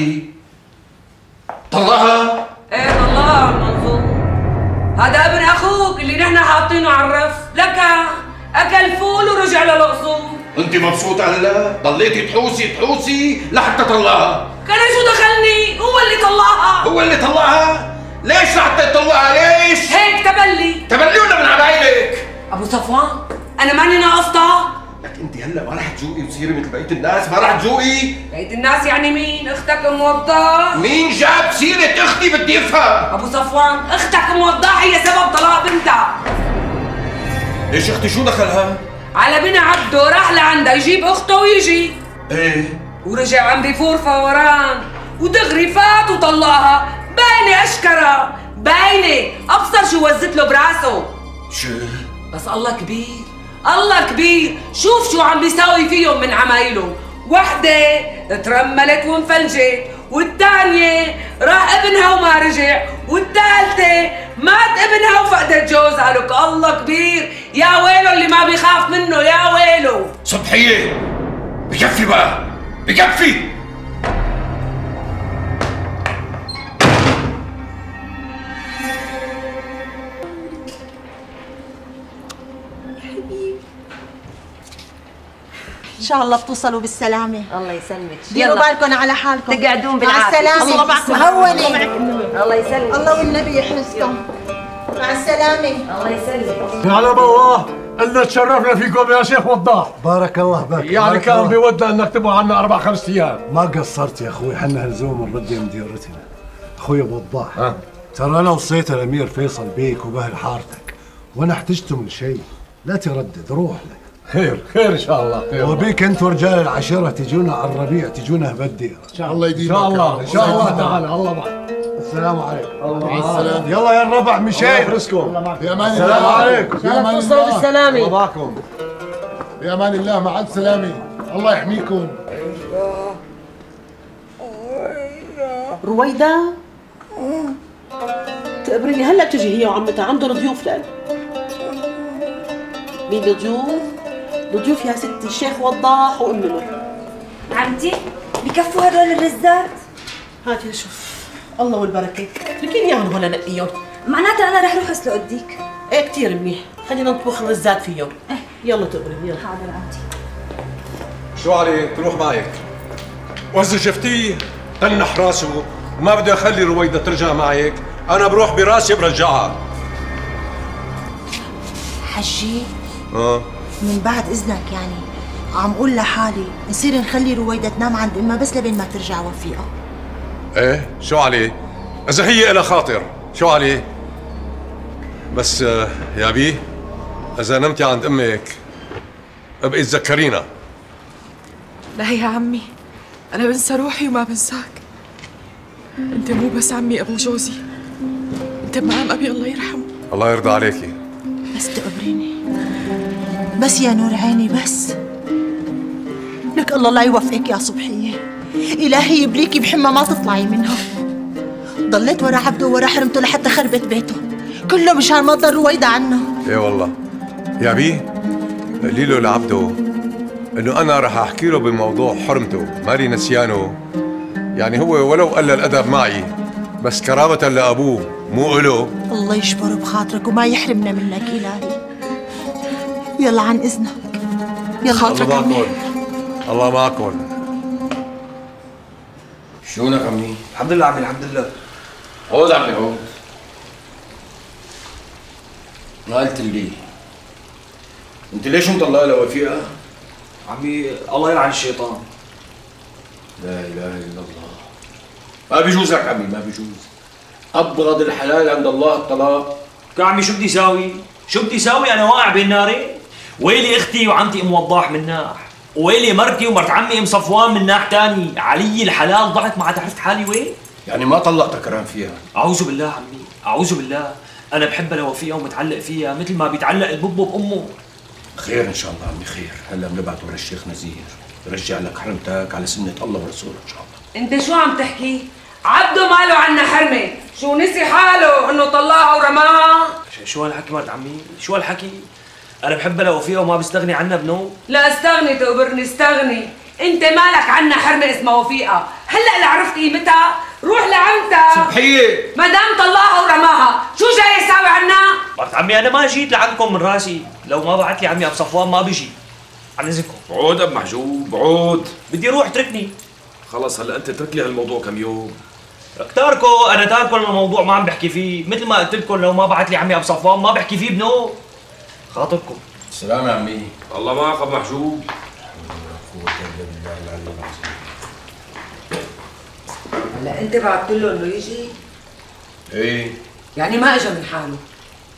تحكي طلعها. إيه والله منظور. هذا ابن أخوك اللي نحن حاطينه على الرف. لك أكل فول ورجع للاصول أنت مبسوطة هلا ضليتي تحوسي تحوسي لحتى طلعها. كان شو دخلني؟ هو اللي طلعها. هو اللي طلعها؟ ليش لحتى تطلعها؟ ليش؟ هيك تبلي. تبلي ولا من عبايلك أبو صفوان أنا ماني ناقصتك. لك انت هلا ما رح تجوقي وتصيري مثل بقية الناس ما رح تجوقي. بقيت الناس يعني مين؟ أختك موضح مين جاب سيرة أختي بدي أفهم؟ أبو صفوان أختك موضح هي سبب طلاق بنتها. ليش أختي؟ شو دخلها؟ على بنا عبده راح لعندها يجيب أخته ويجي. إيه. ورجع عم بيفور فوران ودغري فات وطلقها باينه اشكرها باينه أبصر شو وزت له براسه. شو؟ بس الله كبير. الله كبير. شوف شو عم بيساوي فيهم من عمايله. وحدة ترملت وانفلجت والثانية راح ابنها وما رجع والثالثة مات ابنها وفقدت جوزها لك الله كبير. يا ويله اللي ما بيخاف منه يا ويله. صبحية. بكفي بقى. بكفي. شاء الله بتوصلوا بالسلامة. الله يسلمك. ديروا بالكم على حالكم. تقعدون مع بالعافية. السلامة. الله معكم. هوني الله يسلمك. الله والنبي يحرسكم مع السلامة. الله يسلمك. يعلم الله ان تشرفنا فيكم يا شيخ وضاح. بارك الله بك يعني بارك كان الله. بودنا إنك تبقوا عنا أربع خمس أيام. ما قصرت يا أخوي حنا هلزوم نرد مديرتنا أخوي وضاح ها. ترى أنا وصيت الأمير فيصل بيك وباهل حارتك وأنا احتجت من شيء لا تردد روح لك. خير خير إن شاء الله خير وبيك انت ورجال العشيره تجونا على الربيع تجونا بالديره الله يديمك. إن شاء الله إن شاء الله تعالى. الله. معك. السلام عليكم. الله السلام يلا يا الربع مشي يحرسكم. في أمان السلام الله. عليكم. في أمان توصلوا الله. بالسلامة رضاكم في أمان الله مع السلامه الله يحميكم. رويدا تقبريني هلا بتجي هي وعمتها. عندهم ضيوف لأن مين الضيوف؟ الضيوف يا ستي الشيخ وضاح وأم نور. عمتي بكفوا هدول الرزات هات يا شوف الله والبركة. لكن اياهم هون نقيهم؟ معناتها أنا رح أروح أسلق الديك. إيه كثير منيح. خلينا نطبخ الرزات فيهم. يلا تقبريني يلا. حاضر عمتي. شو علي؟ تروح معك. واذا شفتيه تنح راسه. وما بدي أخلي رويدا ترجع معك. أنا بروح براسي برجعها. حجي. آه. من بعد إذنك يعني. عم قول لحالي نصير نخلي رويدة تنام عند أمها بس لبين ما ترجع وفيقة. إيه؟ شو عليه؟ إذا هي إلها خاطر. شو عليه؟ بس آه، يا بي إذا نمتي عند أمك ابقي تذكرينا. لا يا عمي أنا بنسى روحي وما بنساك. أنت مو بس عمي أبو جوزي أنت مقام أبي الله يرحمه. الله يرضى عليكي. بس تقبريني. بس يا نور عيني بس. لك الله لا يوفقك يا صبحية إلهي يبليكي بحمى ما تطلعي منها ضليت ورا عبده ورا حرمته لحتى خربت بيته. كله مشان ما تضل رويدة عنه. إيه والله. يا بي قولي له لعبده إنه أنا رح أحكي له بموضوع حرمته. مالي نسيانه. يعني هو ولو قل الأدب معي بس كرامة لأبوه مو إله. الله يجبر بخاطرك وما يحرمنا منك إلهي. يلا عن إذنك. يلا الله معكم. الله معكم. شلونك عمي؟ الحمد لله عمي الحمد لله. عود عمي عود ما قلت لي. انت ليش مطلق لوفيقة؟ عمي الله يلعن الشيطان. لا إله إلا الله. ما بيجوز لك عمي ما بيجوز أبغض الحلال عند الله الطلاق. يا عمي شو بدي ساوي؟ شو بدي ساوي أنا واقع بين نارين؟ ويلي أختي وعمتي ام وضاح من ناح. ويلي مرتي ومرت عمي ام صفوان من ناح تاني. علي الحلال ضعت ما عاد عرفت حالي وين؟ يعني ما طلقتها كره فيها. أعوذ بالله عمي. أعوذ بالله. أنا بحبها لوفيها ومتعلق فيها مثل ما بيتعلق البب بامه خير إن شاء الله عمي خير. هلا بنبعت ورا الشيخ نزير. يرجع لك حرمتك على سنة الله ورسوله إن شاء الله. أنت شو عم تحكي؟ عبده ماله عنا حرمة. شو نسي حاله إنه طلعها ورماها؟ شو هالحكي مرت عمي؟ شو هالحكي؟ أنا بحبها لوفيها وما بستغني عنها بنو لا استغني تقبرني استغني. أنت مالك عنا حرمة اسمها وفيقة. هلأ اللي عرفت قيمتها روح لعمتها صبحيه ما دام طلعها ورماها. شو جاي يساوي عنا؟ مرت عمي أنا ما جيت لعندكم من راسي. لو ما بعت لي عمي أبو صفوان ما بيجي. عن إذنكم. بعود أب محجوب بعود. بدي أروح اتركني. خلص هلأ أنت اترك لي هالموضوع كم يوم. تاركو أنا تاركو الموضوع ما عم بحكي فيه. مثل ما قلت لكم لو ما بعت لي عمي أبو صفوان ما بحكي فيه بنو خاطركم سلام يا عمي. الله ما عقب محجوب. هلا انت بعت له انه يجي؟ إيه. يعني ما اجى من حاله.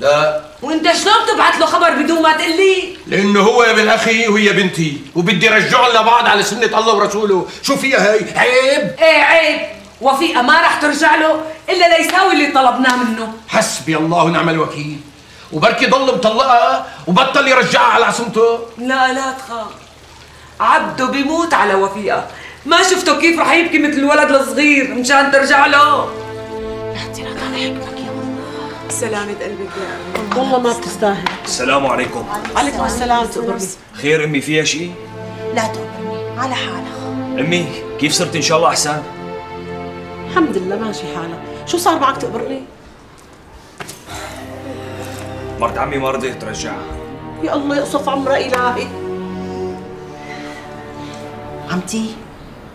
لا. وانت شلون بتبعت له خبر بدون ما تقول لي لأنه هو ابن أخي وهي بنتي وبدي رجعهم لبعض على سنة الله ورسوله. شو فيها هي؟ عيب. إيه عيب. وفيقة ما رح ترجع له إلا ليساوي اللي طلبناه منه. حسبي الله ونعم الوكيل. وبركي ضل مطلقها وبطل يرجعها على عصمته. لا لا تخاف. عبده بيموت على وفيقة. ما شفته كيف رح يبكي مثل الولد الصغير مشان ترجع له. اعتراض على حكمك يا الله سلامة قلبك يا أمي. والله ما بتستاهل. السلام عليكم. عليكم السلام تقبرني خير أمي فيها شيء لا تقبرني على حالك. أمي كيف صرت إن شاء الله أحسن؟ الحمد لله ماشي حالك. شو صار معك تقبرني مرت عمي ما رضيت ترجعها. يا الله يقصف عمرها إلهي. عمتي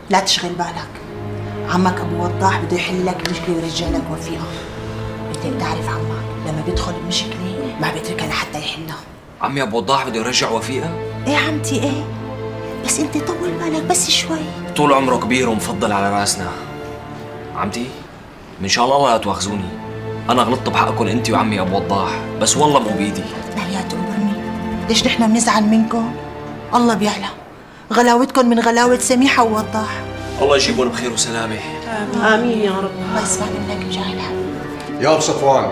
لا تشغل بالك. عمك أبو وضاح بده يحل لك المشكلة ويرجع لك وفيقه أنت بتعرف عمك لما بيدخل بمشكلة ما بيتركها لحتى يحلها. عمي أبو وضاح بده يرجع وفيقة؟ إيه عمتي إيه؟ بس أنت طول بالك بس شوي. طول عمره كبير ومفضل على رأسنا. عمتي من شاء الله لا تواخذوني. أنا غلطت بحقكم أنت وعمي أبو وضاح. بس والله مو بإيدي. لا يا تقبرني ليش نحن بنزعل منكم؟ الله بيعلم. غلاوتكم من غلاوة سميحة ووضاح. الله يجيبهم بخير وسلامة. آمين يا رب. الله يسمع منك بجاه يا أبو صفوان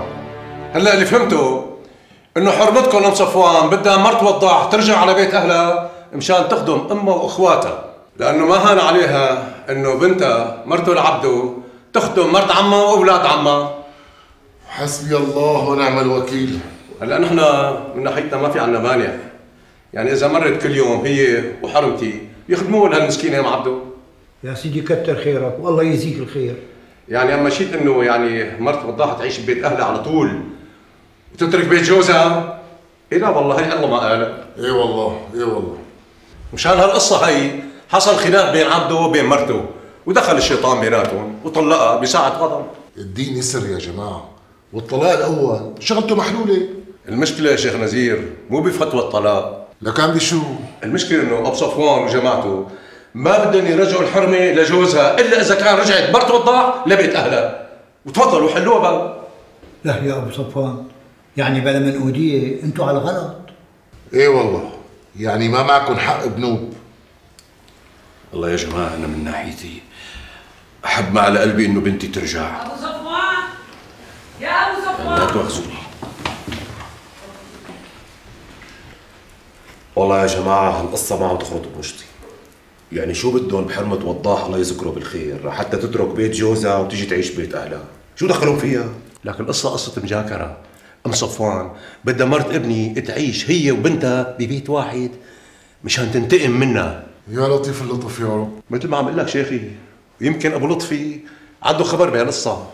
هلا اللي فهمته إنه حرمتكم أم صفوان بدها مرت وضاح ترجع على بيت أهلها مشان تخدم أمها وأخواتها. لأنه ما هان عليها إنه بنتها مرته العبدو تخدم مرت عمها وأولاد عمها. حسبي الله ونعم الوكيل. هلا نحن من ناحيتنا ما في عنا مانع. يعني إذا مرت كل يوم هي وحرمتي يخدموا لها المسكينه ام عبدو يا سيدي كتر خيرك والله يجزيك الخير. يعني أما شيت إنه يعني مرت وضاح تعيش ببيت أهلها على طول وتترك بيت جوزها؟ إيه لا والله هي الله ما قالها إيه والله إيه والله. مشان هالقصة هي حصل خلاف بين عبده وبين مرته ودخل الشيطان بيناتهم وطلقها بساعة غضب الدين يسر يا جماعة. والطلاق الأول. شغلته محلولة. المشكلة يا شيخ نزير مو بفتوى الطلاق. لكان بشو؟ المشكلة إنه أبو صفوان وجماعته ما بدهم يرجعوا الحرمة لجوزها إلا إذا كان رجعت مرت وضاح لبيت أهلها. وتفضلوا حلوها بقى لا يا أبو صفوان يعني بلا منقودية أنتوا على غلط إيه والله يعني ما معكم حق بنوب. والله يا جماعة أنا من ناحيتي أحب ما على قلبي إنه بنتي ترجع. أبو صفوان يا أبو لا صفوان تواخذوني والله يا جماعة هالقصة ما عم تخرط بمشتي يعني شو بدهم بحرمة وضاح الله يذكره بالخير؟ حتى تترك بيت جوزها وتيجي تعيش بيت أهلها. شو دخلهم فيها؟ لكن القصة قصة مجاكرة. أم صفوان بدها مرت ابني تعيش هي وبنتها ببيت واحد مشان تنتقم منها. يا لطيف اللطف يا رب. مثل ما عم أقول لك شيخي ويمكن أبو لطفي عنده خبر بهالقصة.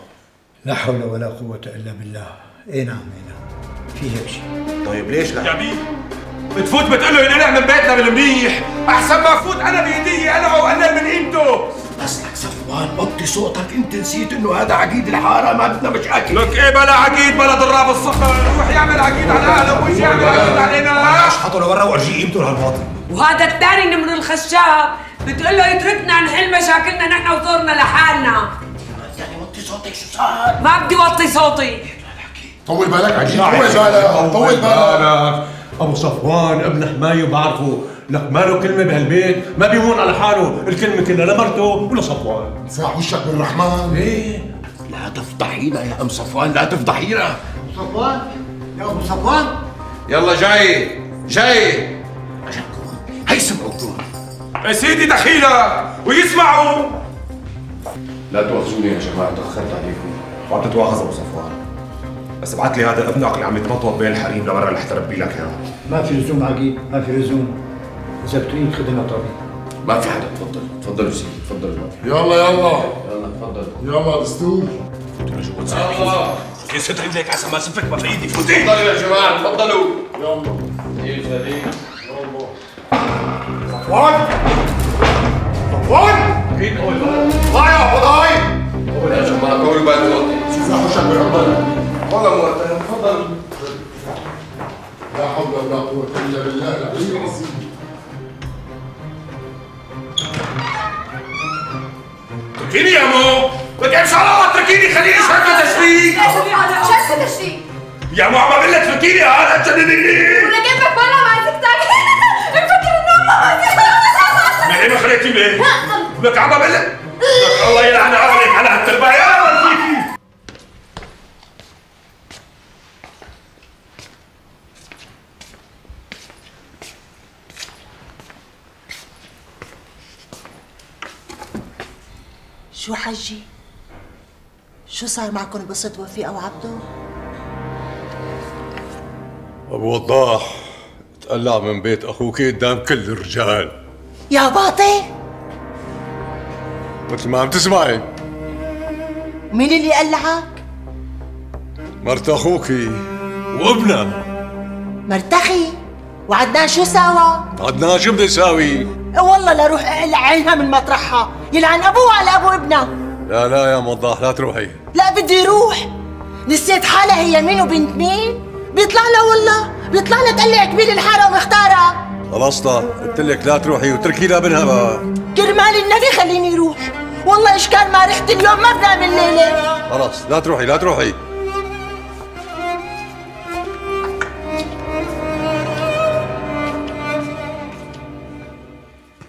لا حول ولا قوة إلا بالله. اي نعم اي نعم. في هيك شيء. طيب ليش لا؟ يا بيه بتفوت بتقول له ينقلع من بيتنا بالمنيح أحسن ما أفوت أنا بإيدي أنا واقلل من قيمته بس لك صفوان وطي صوتك. أنت نسيت إنه هذا عقيد الحارة ما بدنا مشاكل لك إيه بلا عقيد بلا ضراب الصخر روح يعمل عقيد على اهله ويجي يعمل عقيد علينا اشحطوا لورا وارجي قيمته لهالباطل وهذا الثاني من الخشاب بتقول له يتركنا نحل مشاكلنا نحن وصرنا لحالنا. وطي صوتك شو صار؟ ما بدي وطي صوتي. طول بالك عجيب طول بالك طول بالك. أبو صفوان ابن حماية بعرفه. لك ما له كلمة بهالبيت؟ ما بيهون على حاله. الكلمة كلها لمرته ولصفوان ساح وشك بالرحمن. إيه؟ لا تفضحينا يا ام صفوان لا تفضحينا صفوان؟ يا أبو صفوان؟ يلا جاي جاي. هي سمعوا يا سيدي دخيلك ويسمعوا. لا تواخذوني يا جماعة تأخرت عليكم. وعم تتواخذ ابو صفوان. بس ابعث لي هذا ابنك اللي عم يتمطوط بين الحريم لبرا لحتى اربي لك إياه. ما في لزوم عقيد ما في لزوم. إذا بتريد خدمة طبيب. ما في حدا. تفضل تفضلوا سيدي تفضلوا يلا يلا. يلا تفضل. يلا دستور. يلا. كيف ستر رجلك عشان ما سفك ما في إيدي. فوتي تفضلوا يا جماعة تفضلوا. يلا. إيه سليم صفوان! صفوان! ضايع يا فضاي قول يا جماعة قولوا بعد الوقت شوف حوشك بالعقل والله مو تفضلوا لا حول ولا قوة إلا بالله العلي العظيم اتركيني يا مو لك امشي على الله اتركيني خليني شايفه تشريك شايفة تشريك يا مو عم بقول لك اتركيني هلا تجنني ولك أمك وأنا ما عايزك مفكر انه امه ما يعني ما خليتي ليه؟ لك عم بقول لك الله يلعن عقلك على هالتربايه يا ولدي. شو حجي؟ شو صار معكم بقصة وفيقة وعبده؟ أبو وضاح تقلع من بيت أخوك قدام كل الرجال. يا باطي مثل ما عم تسمعي. مين اللي قلعك؟ مرت أخوك. وابنها مرتخي؟ وعدنان شو سوا؟ عدنان شو بدي اساوي؟ والله لا روح اقلع عينها من مطرحها. يلعن ابوها على أبو ابنها لا لا يا وضاح لا تروحي. لا بدي روح. نسيت حالها هي مين وبنت مين؟ بيطلع لها والله. بيطلع لها تقلع كبير الحارة ومختارها. خلصنا قلت لك لا تروحي وتركي لها ابنها بقى كرمال النبي خليني روح. والله إشكال ما رحت اليوم ما بنام الليلة خلاص لا تروحي لا تروحي.